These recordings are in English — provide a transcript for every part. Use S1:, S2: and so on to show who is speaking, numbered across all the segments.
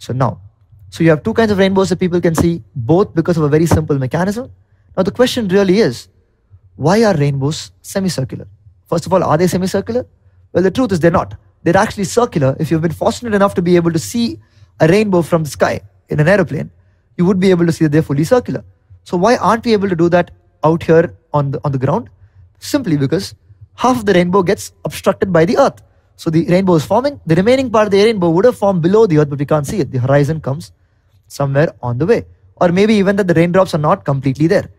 S1: So now, so you have two kinds of rainbows that people can see, both because of a very simple mechanism. Now the question really is, why are rainbows semicircular? First of all, are they semicircular? Well, the truth is they're not. They're actually circular. If you've been fortunate enough to be able to see a rainbow from the sky in an aeroplane, you would be able to see that they're fully circular. So why aren't we able to do that out here on the, on the ground? Simply because half of the rainbow gets obstructed by the earth. So the rainbow is forming. The remaining part of the rainbow would have formed below the earth, but we can't see it. The horizon comes somewhere on the way. Or maybe even that the raindrops are not completely there.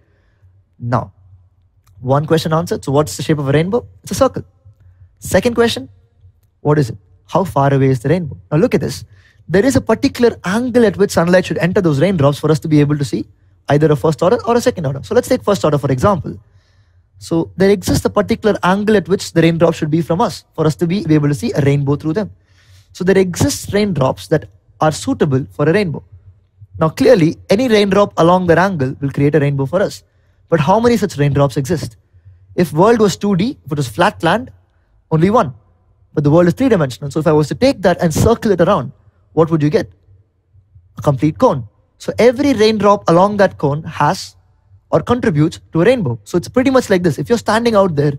S1: Now, one question answered. So what's the shape of a rainbow? It's a circle. Second question, what is it? How far away is the rainbow? Now look at this. There is a particular angle at which sunlight should enter those raindrops for us to be able to see either a first order or a second order. So let's take first order for example. So there exists a particular angle at which the raindrops should be from us for us to be, be able to see a rainbow through them. So there exists raindrops that are suitable for a rainbow. Now clearly, any raindrop along that angle will create a rainbow for us. But how many such raindrops exist? If world was 2D, if it was flat land, only one. But the world is three-dimensional. So if I was to take that and circle it around, what would you get? A complete cone. So every raindrop along that cone has or contributes to a rainbow. So it's pretty much like this. If you're standing out there,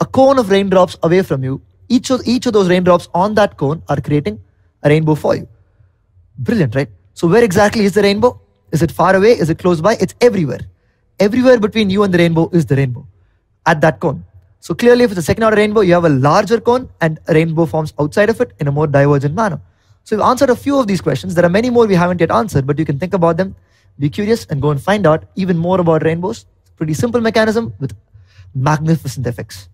S1: a cone of raindrops away from you, each of, each of those raindrops on that cone are creating a rainbow for you. Brilliant, right? So where exactly is the rainbow? Is it far away? Is it close by? It's everywhere. Everywhere between you and the rainbow is the rainbow at that cone. So clearly if it's a second order rainbow, you have a larger cone and a rainbow forms outside of it in a more divergent manner. So we've answered a few of these questions. There are many more we haven't yet answered, but you can think about them be curious and go and find out even more about rainbows. Pretty simple mechanism with magnificent effects.